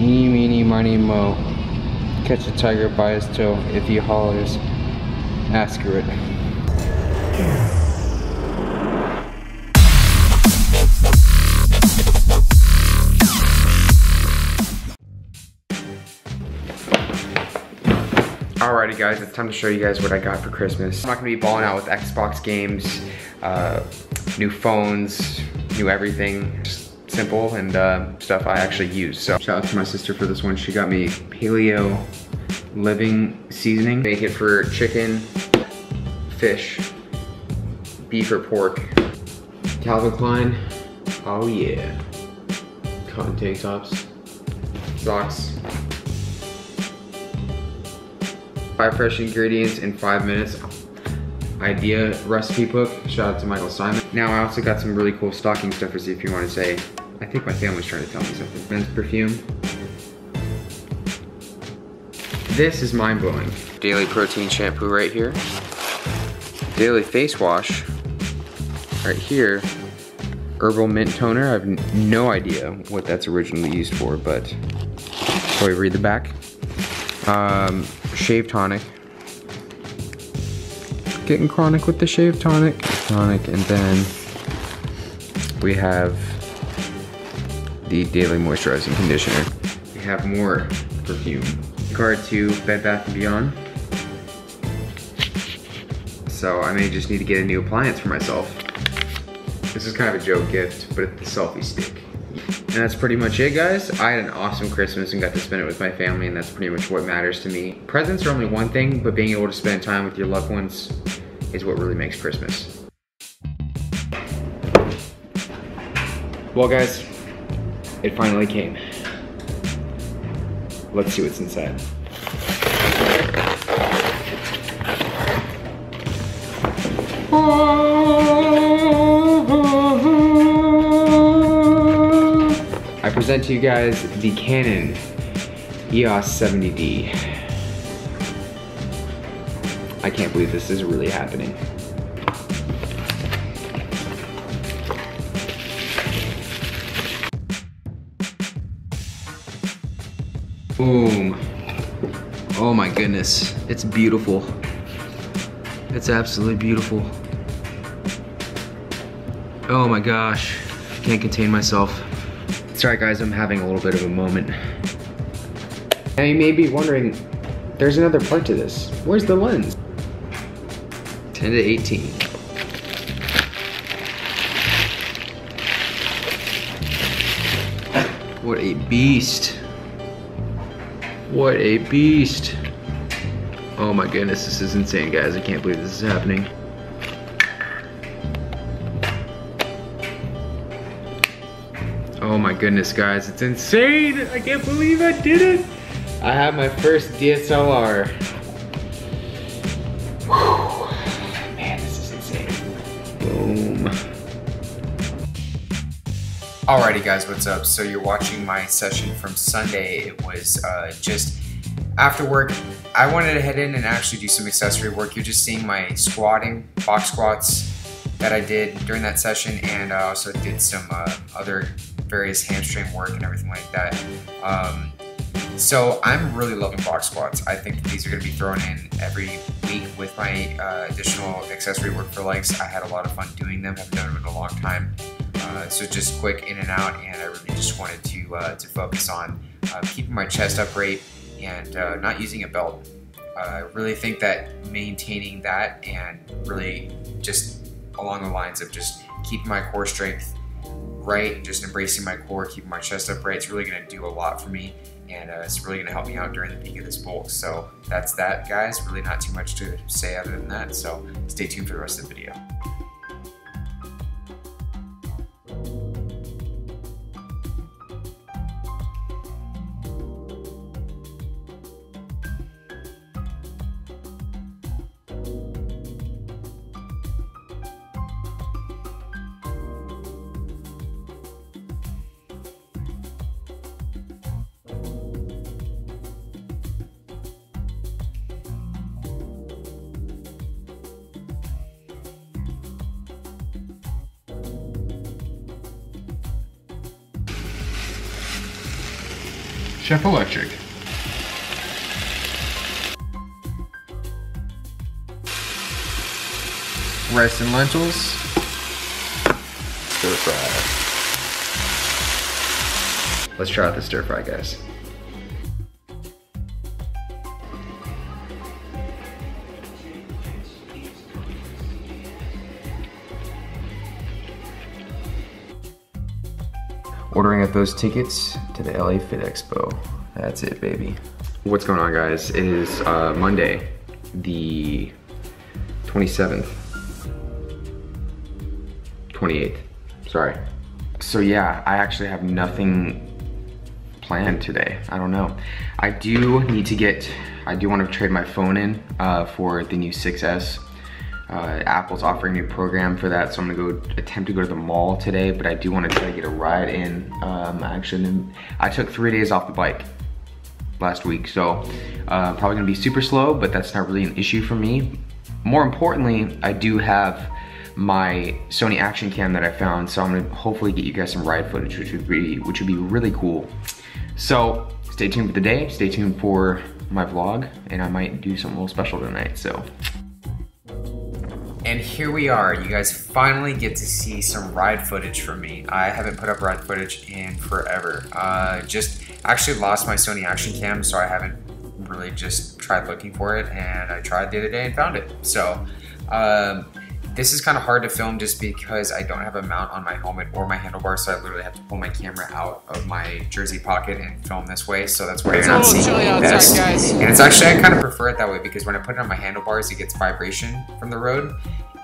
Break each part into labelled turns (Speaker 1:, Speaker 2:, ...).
Speaker 1: Eeny, meeny, miny, mo. Catch a tiger by his toe. If he hollers, ask for it. Alrighty guys, it's time to show you guys what I got for Christmas. I'm not gonna be balling out with Xbox games, uh, new phones, new everything. Just simple and uh, stuff I actually use. So shout out to my sister for this one. She got me paleo living seasoning. Make it for chicken, fish, beef or pork. Calvin Klein, oh yeah. Cotton tank tops, socks, Five fresh ingredients in five minutes. Idea recipe book. Shout out to Michael Symon. Now I also got some really cool stocking stuffers if you want to say. I think my family's trying to tell me something. Men's perfume. This is mind blowing. Daily protein shampoo right here. Daily face wash right here. Herbal mint toner. I have no idea what that's originally used for, but shall we read the back? Um, shave tonic. Getting chronic with the shave tonic. Tonic, and then we have the daily moisturizing conditioner. We have more perfume. Card to Bed Bath & Beyond. So I may just need to get a new appliance for myself. This is kind of a joke gift, but it's the selfie stick. And that's pretty much it, guys. I had an awesome Christmas and got to spend it with my family, and that's pretty much what matters to me. Presents are only one thing, but being able to spend time with your loved ones is what really makes Christmas. Well, guys, it finally came. Let's see what's inside. I present to you guys the Canon EOS 70D. I can't believe this is really happening. Goodness, it's beautiful. It's absolutely beautiful. Oh my gosh, can't contain myself. Sorry guys, I'm having a little bit of a moment. Now you may be wondering, there's another part to this. Where's the lens? 10 to 18. What a beast. What a beast. Oh my goodness, this is insane guys. I can't believe this is happening. Oh my goodness, guys, it's insane! I can't believe I did it! I have my first DSLR. Man, this is insane. Boom. Alrighty guys, what's up? So you're watching my session from Sunday. It was uh, just after work. I wanted to head in and actually do some accessory work. You're just seeing my squatting, box squats that I did during that session and I also did some uh, other various hamstring work and everything like that. Um, so I'm really loving box squats. I think these are going to be thrown in every week with my uh, additional accessory work for legs. I had a lot of fun doing them. I haven't done them in a long time. Uh, so just quick in and out, and I really just wanted to uh, to focus on uh, keeping my chest upright and uh, not using a belt. Uh, I really think that maintaining that and really just along the lines of just keeping my core strength right just embracing my core, keeping my chest upright, it's really going to do a lot for me and uh, it's really going to help me out during the peak of this bulk. So that's that, guys. Really not too much to say other than that. So stay tuned for the rest of the video.
Speaker 2: Chef Electric. Rice and lentils. Stir fry. Let's try out the stir fry, guys. Ordering up those tickets to the LA Fit Expo. That's it, baby. What's going on, guys? It is uh, Monday, the 27th. 28th, sorry. So yeah, I actually have nothing planned today. I don't know. I do need to get, I do want to trade my phone in uh, for the new 6S. Uh, Apple's offering a new program for that, so I'm gonna go attempt to go to the mall today, but I do wanna try to get a ride in. Um, actually, I took three days off the bike last week, so uh, probably gonna be super slow, but that's not really an issue for me. More importantly, I do have my Sony action cam that I found, so I'm gonna hopefully get you guys some ride footage, which would be, which would be really cool. So stay tuned for the day, stay tuned for my vlog, and I might do something a little special tonight, so
Speaker 1: and here we are. You guys finally get to see some ride footage from me. I haven't put up ride footage in forever. Uh, just actually lost my Sony Action Cam, so I haven't really just tried looking for it. And I tried the other day and found it. So um, this is kind of hard to film just because I don't have a mount on my helmet or my handlebar, so I literally have to pull my camera out of my jersey pocket and film this way. So that's why you're not seeing this. Outside, and it's actually I kind of prefer it that way because when I put it on my handlebars, it gets vibration from the road,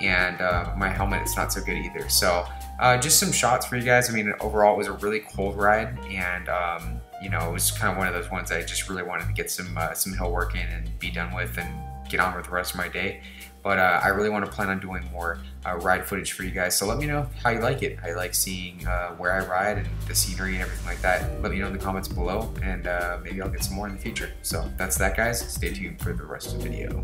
Speaker 1: and uh, my helmet is not so good either. So uh, just some shots for you guys. I mean, overall, it was a really cold ride, and um, you know, it was kind of one of those ones I just really wanted to get some uh, some hill work in and be done with and get on with the rest of my day. But uh, I really want to plan on doing more uh, ride footage for you guys. So let me know how you like it. I like seeing uh, where I ride and the scenery and everything like that. Let me know in the comments below, and uh, maybe I'll get some more in the future. So that's that, guys. Stay tuned for the rest of the video.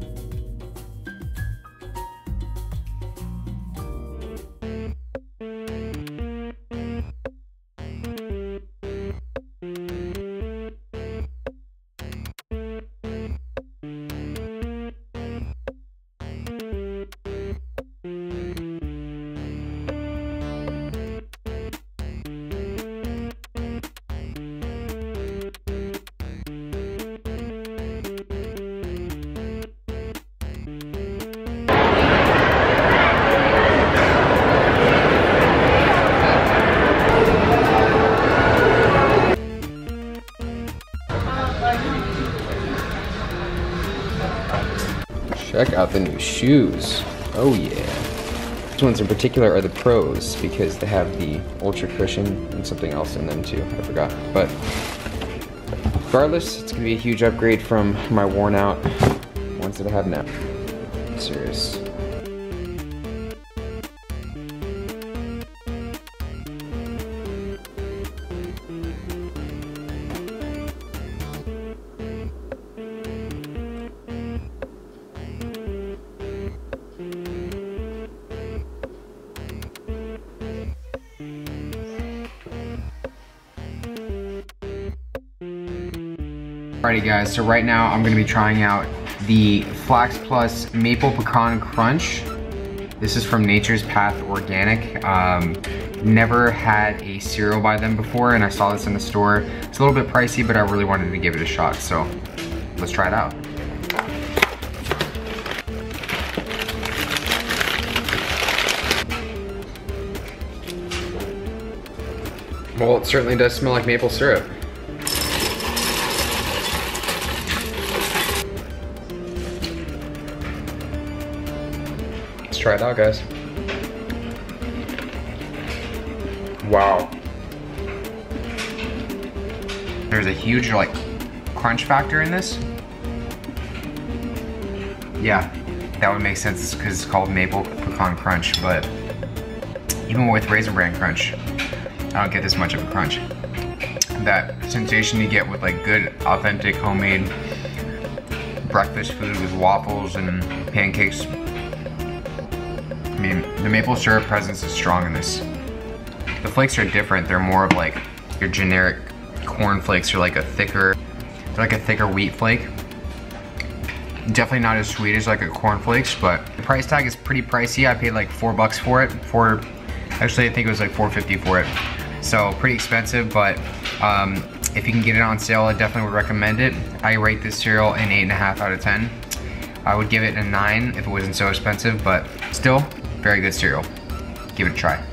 Speaker 2: Check out the new shoes. Oh yeah. These ones in particular are the pros because they have the ultra cushion and something else in them too. I forgot. But regardless, it's gonna be a huge upgrade from my worn out ones that I have now. Serious. Alrighty guys, so right now I'm gonna be trying out the Flax Plus Maple Pecan Crunch. This is from Nature's Path Organic. Um, never had a cereal by them before and I saw this in the store. It's a little bit pricey, but I really wanted to give it a shot, so let's try it out. Well, it certainly does smell like maple syrup. Try it out, guys. Wow. There's a huge, like, crunch factor in this. Yeah, that would make sense because it's called Maple Pecan Crunch, but even with Raisin Bran Crunch, I don't get this much of a crunch. That sensation you get with like good, authentic, homemade breakfast food with waffles and pancakes mean, the maple syrup presence is strong in this. The flakes are different. They're more of like your generic
Speaker 1: corn flakes are like a thicker, they're like a thicker wheat flake. Definitely not as sweet as like a corn flakes, but the price tag is pretty pricey. I paid like four bucks for it. Four, actually, I think it was like 4.50 for it. So pretty expensive, but um, if you can get it on sale, I definitely would recommend it. I rate this cereal an eight and a half out of 10. I would give it a nine if it wasn't so expensive, but still, very good cereal. Give it a try.